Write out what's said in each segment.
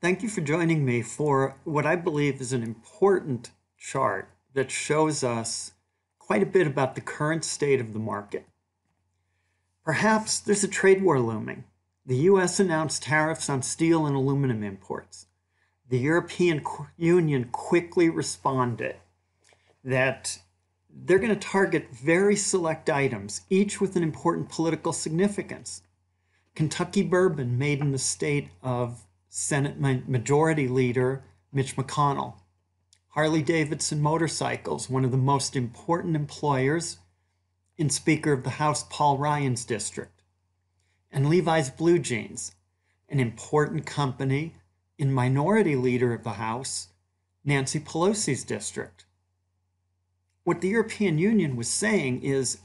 Thank you for joining me for what I believe is an important chart that shows us quite a bit about the current state of the market. Perhaps there's a trade war looming. The US announced tariffs on steel and aluminum imports. The European Union quickly responded that they're going to target very select items, each with an important political significance. Kentucky bourbon made in the state of Senate Majority Leader Mitch McConnell. Harley Davidson Motorcycles, one of the most important employers in Speaker of the House Paul Ryan's district. And Levi's Blue Jeans, an important company in Minority Leader of the House Nancy Pelosi's district. What the European Union was saying is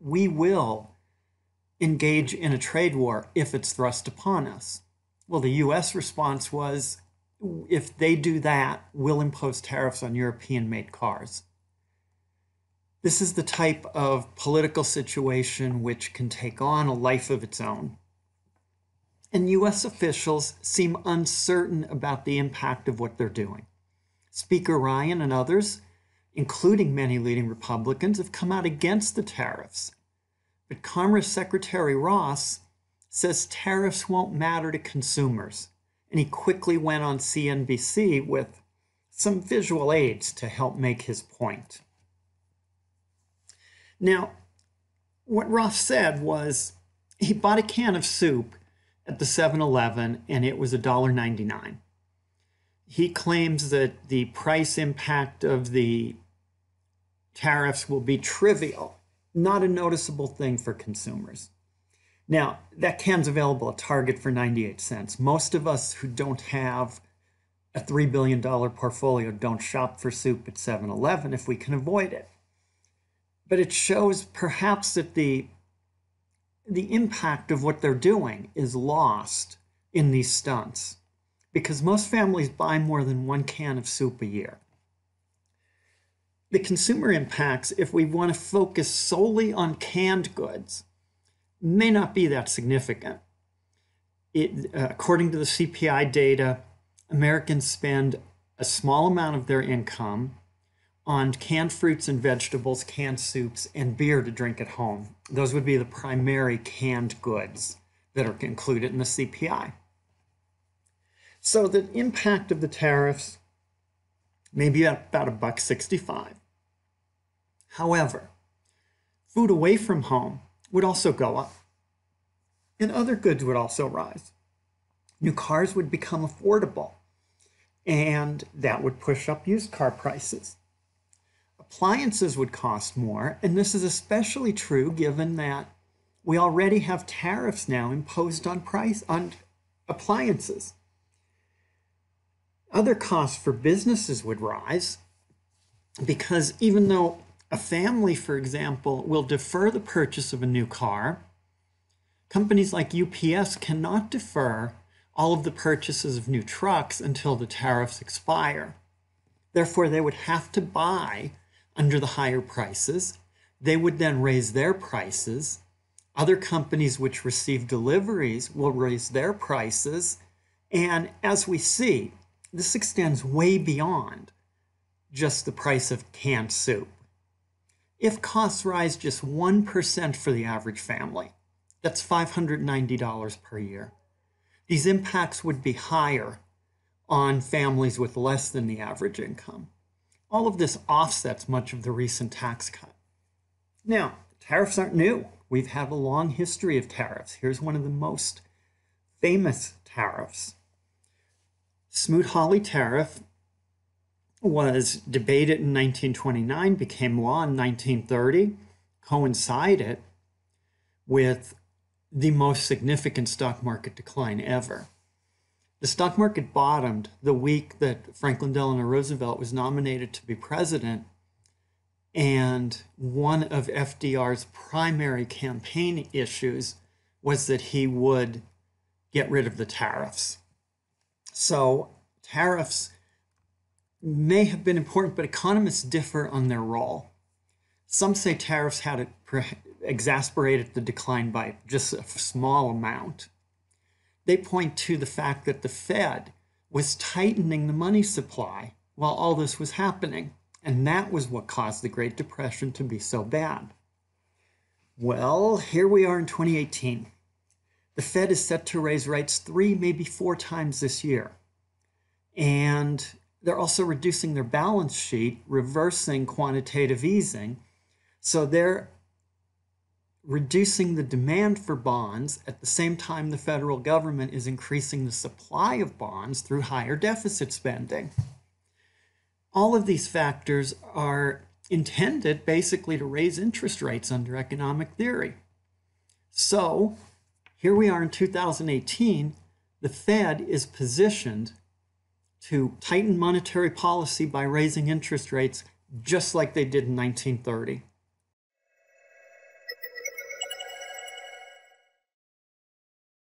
we will engage in a trade war if it's thrust upon us. Well, the US response was if they do that, we'll impose tariffs on European made cars. This is the type of political situation which can take on a life of its own. And US officials seem uncertain about the impact of what they're doing. Speaker Ryan and others, including many leading Republicans, have come out against the tariffs. But Commerce Secretary Ross says tariffs won't matter to consumers. And he quickly went on CNBC with some visual aids to help make his point. Now, what Ross said was he bought a can of soup at the 7 Eleven and it was $1.99. He claims that the price impact of the tariffs will be trivial, not a noticeable thing for consumers. Now, that can's available at Target for 98 cents. Most of us who don't have a $3 billion portfolio don't shop for soup at 7 Eleven if we can avoid it. But it shows perhaps that the, the impact of what they're doing is lost in these stunts because most families buy more than one can of soup a year. The consumer impacts, if we want to focus solely on canned goods, may not be that significant. It, uh, according to the CPI data, Americans spend a small amount of their income on canned fruits and vegetables, canned soups, and beer to drink at home. Those would be the primary canned goods that are included in the CPI. So the impact of the tariffs may be about a buck 65. However, food away from home would also go up, and other goods would also rise. New cars would become affordable, and that would push up used car prices. Appliances would cost more, and this is especially true given that we already have tariffs now imposed on price on appliances. Other costs for businesses would rise because even though a family, for example, will defer the purchase of a new car. Companies like UPS cannot defer all of the purchases of new trucks until the tariffs expire. Therefore, they would have to buy under the higher prices. They would then raise their prices. Other companies which receive deliveries will raise their prices. And as we see, this extends way beyond just the price of canned soup. If costs rise just 1% for the average family, that's $590 per year. These impacts would be higher on families with less than the average income. All of this offsets much of the recent tax cut. Now, tariffs aren't new. We've had a long history of tariffs. Here's one of the most famous tariffs. Smoot-Hawley tariff was debated in 1929, became law in 1930, coincided with the most significant stock market decline ever. The stock market bottomed the week that Franklin Delano Roosevelt was nominated to be president. And one of FDR's primary campaign issues was that he would get rid of the tariffs. So, tariffs may have been important, but economists differ on their role. Some say tariffs had exasperated the decline by just a small amount. They point to the fact that the Fed was tightening the money supply while all this was happening. And that was what caused the Great Depression to be so bad. Well, here we are in 2018. The Fed is set to raise rates three, maybe four times this year. And they're also reducing their balance sheet, reversing quantitative easing. So they're reducing the demand for bonds at the same time the federal government is increasing the supply of bonds through higher deficit spending. All of these factors are intended basically to raise interest rates under economic theory. So here we are in 2018. The Fed is positioned to tighten monetary policy by raising interest rates just like they did in 1930.